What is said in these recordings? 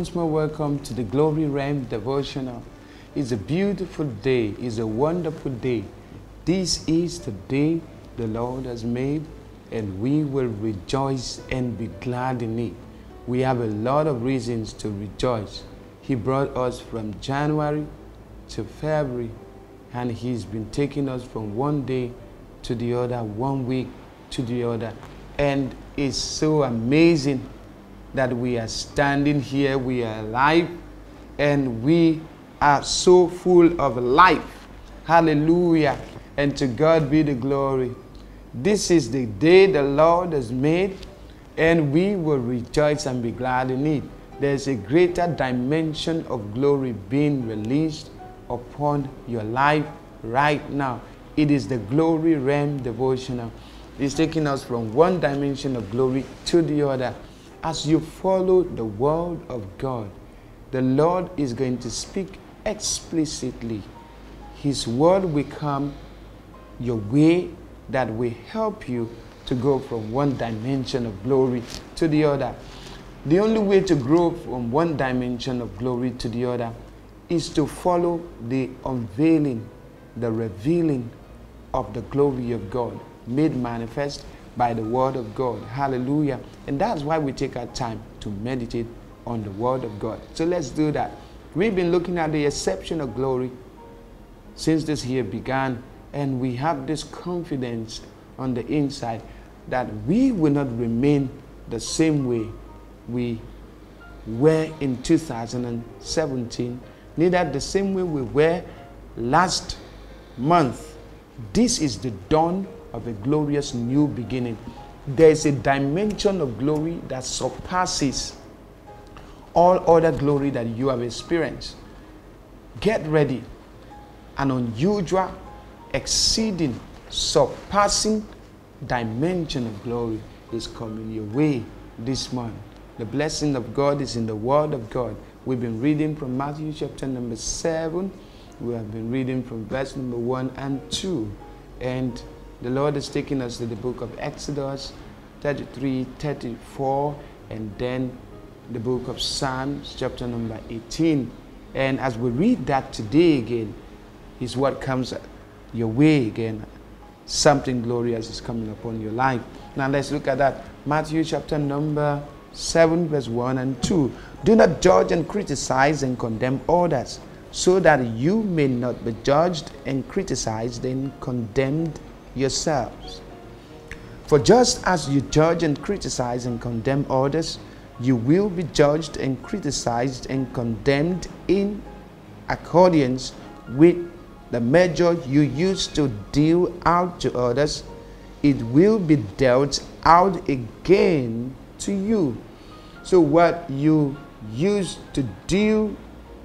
once more welcome to the Glory Realm devotional. It's a beautiful day, it's a wonderful day. This is the day the Lord has made, and we will rejoice and be glad in it. We have a lot of reasons to rejoice. He brought us from January to February, and He's been taking us from one day to the other, one week to the other. And it's so amazing that we are standing here, we are alive, and we are so full of life. Hallelujah. And to God be the glory. This is the day the Lord has made, and we will rejoice and be glad in it. There's a greater dimension of glory being released upon your life right now. It is the glory realm devotional. It's taking us from one dimension of glory to the other. As you follow the word of God, the Lord is going to speak explicitly. His word will come your way that will help you to go from one dimension of glory to the other. The only way to grow from one dimension of glory to the other is to follow the unveiling, the revealing of the glory of God made manifest by the Word of God. Hallelujah. And that's why we take our time to meditate on the Word of God. So let's do that. We've been looking at the exception of glory since this year began, and we have this confidence on the inside that we will not remain the same way we were in 2017, neither the same way we were last month. This is the dawn of a glorious new beginning. There is a dimension of glory that surpasses all other glory that you have experienced. Get ready. An unusual, exceeding, surpassing dimension of glory is coming your way this month. The blessing of God is in the Word of God. We've been reading from Matthew chapter number 7. We have been reading from verse number 1 and 2. And the Lord is taking us to the book of Exodus 33, 34, and then the book of Psalms, chapter number 18. And as we read that today again, is what comes your way again. Something glorious is coming upon your life. Now let's look at that. Matthew chapter number 7, verse 1 and 2. Do not judge and criticize and condemn others, so that you may not be judged and criticized and condemned yourselves. For just as you judge and criticize and condemn others, you will be judged and criticized and condemned in accordance with the measure you use to deal out to others. It will be dealt out again to you. So, what you use to deal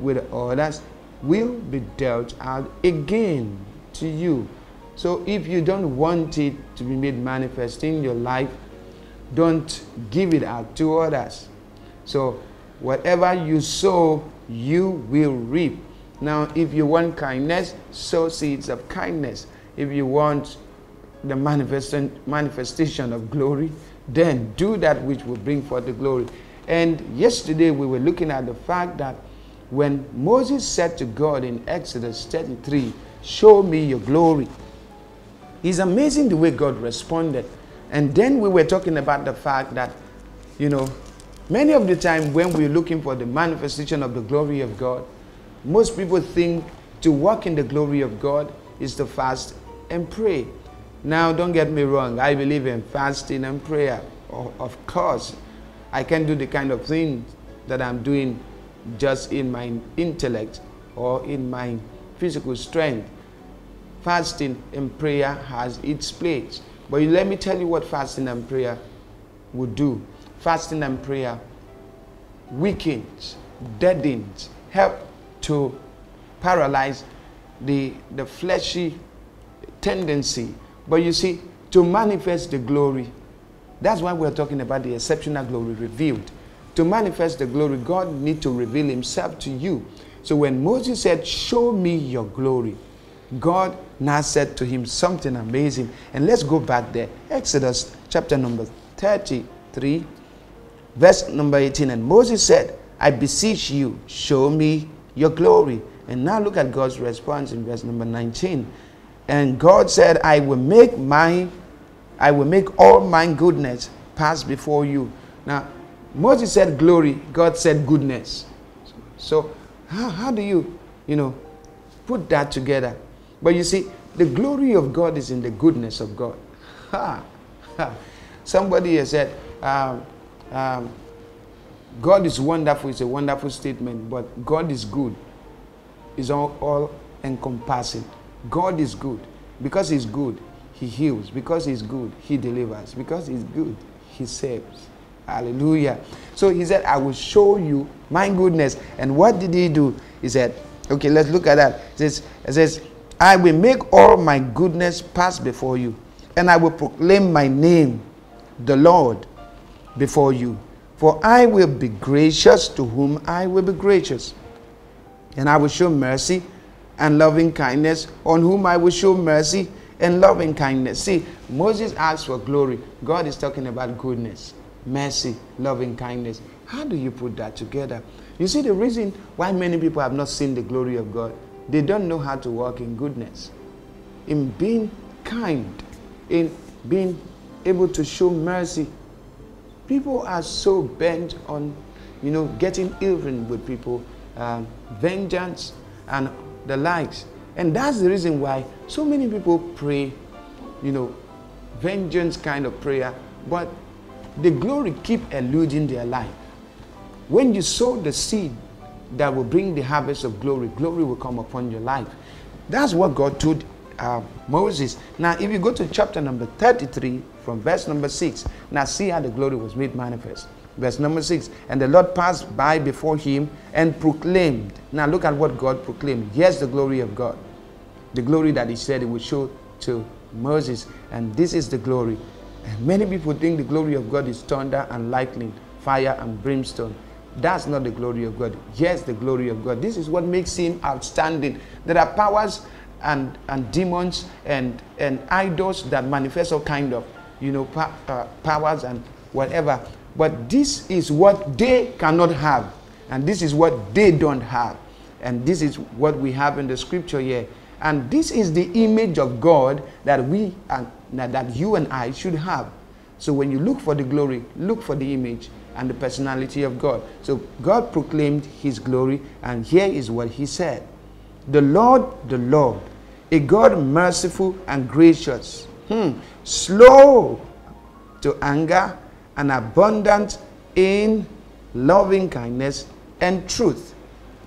with others will be dealt out again to you. So if you don't want it to be made manifest in your life, don't give it out to others. So whatever you sow, you will reap. Now, if you want kindness, sow seeds of kindness. If you want the manifestation of glory, then do that which will bring forth the glory. And yesterday we were looking at the fact that when Moses said to God in Exodus 33, Show me your glory, it's amazing the way God responded. And then we were talking about the fact that, you know, many of the time when we're looking for the manifestation of the glory of God, most people think to walk in the glory of God is to fast and pray. Now, don't get me wrong, I believe in fasting and prayer. Of course, I can do the kind of things that I'm doing just in my intellect or in my physical strength fasting and prayer has its place. But let me tell you what fasting and prayer would do. Fasting and prayer weakens, deadens, help to paralyze the, the fleshy tendency. But you see, to manifest the glory, that's why we're talking about the exceptional glory revealed. To manifest the glory, God need to reveal himself to you. So when Moses said, show me your glory, God now said to him something amazing. And let's go back there. Exodus chapter number 33, verse number 18. And Moses said, I beseech you, show me your glory. And now look at God's response in verse number 19. And God said, I will make my I will make all my goodness pass before you. Now, Moses said glory, God said goodness. So, how, how do you, you know, put that together? But you see, the glory of God is in the goodness of God. Ha, ha. Somebody has said, um, um, God is wonderful. It's a wonderful statement, but God is good. Is all, all encompassing. God is good. Because He's good, He heals. Because He's good, He delivers. Because He's good, He saves. Hallelujah. So He said, I will show you my goodness. And what did He do? He said, Okay, let's look at that. It says, it says I will make all my goodness pass before you, and I will proclaim my name, the Lord, before you. For I will be gracious to whom I will be gracious, and I will show mercy and loving kindness on whom I will show mercy and loving kindness. See, Moses asked for glory. God is talking about goodness, mercy, loving kindness. How do you put that together? You see, the reason why many people have not seen the glory of God, they don't know how to walk in goodness, in being kind, in being able to show mercy. People are so bent on, you know, getting even with people, um, vengeance, and the likes. And that's the reason why so many people pray, you know, vengeance kind of prayer, but the glory keep eluding their life. When you sow the seed that will bring the harvest of glory, glory will come upon your life. That's what God told uh, Moses. Now, if you go to chapter number 33 from verse number 6, now see how the glory was made manifest. Verse number 6 And the Lord passed by before him and proclaimed. Now, look at what God proclaimed. Here's the glory of God. The glory that he said he would show to Moses. And this is the glory. And many people think the glory of God is thunder and lightning, fire and brimstone. That's not the glory of God. Yes, the glory of God. This is what makes him outstanding. There are powers and, and demons and, and idols that manifest all kind of, you know, uh, powers and whatever. But this is what they cannot have. And this is what they don't have. And this is what we have in the scripture here. And this is the image of God that we and that you and I should have. So when you look for the glory, look for the image and the personality of God. So God proclaimed his glory, and here is what he said The Lord, the Lord, a God merciful and gracious, hmm, slow to anger, and abundant in loving kindness and truth,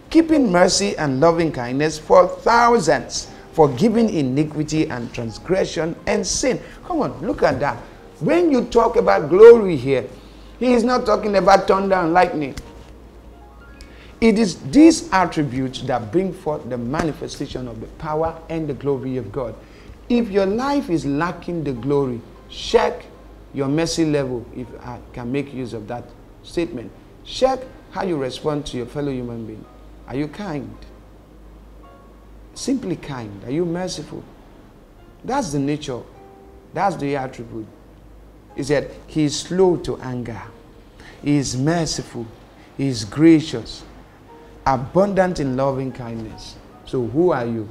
keeping mercy and loving kindness for thousands, forgiving iniquity and transgression and sin. Come on, look at that. When you talk about glory here, he is not talking about thunder and lightning. It is these attributes that bring forth the manifestation of the power and the glory of God. If your life is lacking the glory, check your mercy level, if I can make use of that statement. Check how you respond to your fellow human being. Are you kind? Simply kind. Are you merciful? That's the nature. That's the attribute is that he is slow to anger, he is merciful, he is gracious, abundant in loving kindness. So who are you?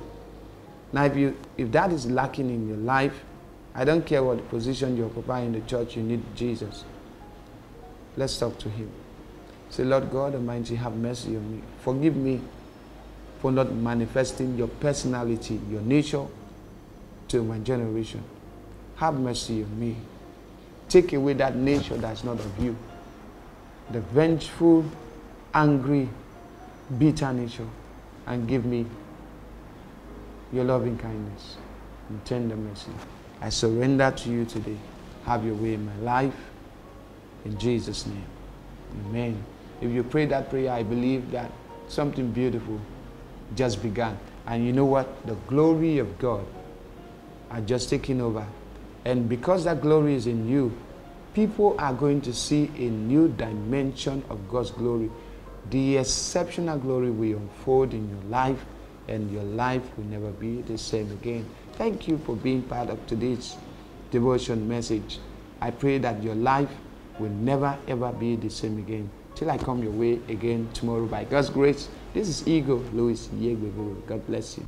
Now, if you if that is lacking in your life, I don't care what position you occupy in the church, you need Jesus. Let's talk to him. Say, Lord God Almighty, have mercy on me. Forgive me for not manifesting your personality, your nature to my generation. Have mercy on me. Take away that nature that's not of you. The vengeful, angry, bitter nature. And give me your loving kindness and tender mercy. I surrender to you today. Have your way in my life. In Jesus' name. Amen. If you pray that prayer, I believe that something beautiful just began. And you know what? The glory of God are just taking over and because that glory is in you, people are going to see a new dimension of God's glory. The exceptional glory will unfold in your life, and your life will never be the same again. Thank you for being part of today's devotion message. I pray that your life will never ever be the same again. Till I come your way again tomorrow by God's grace. This is Igho Louis Yegbego. God bless you.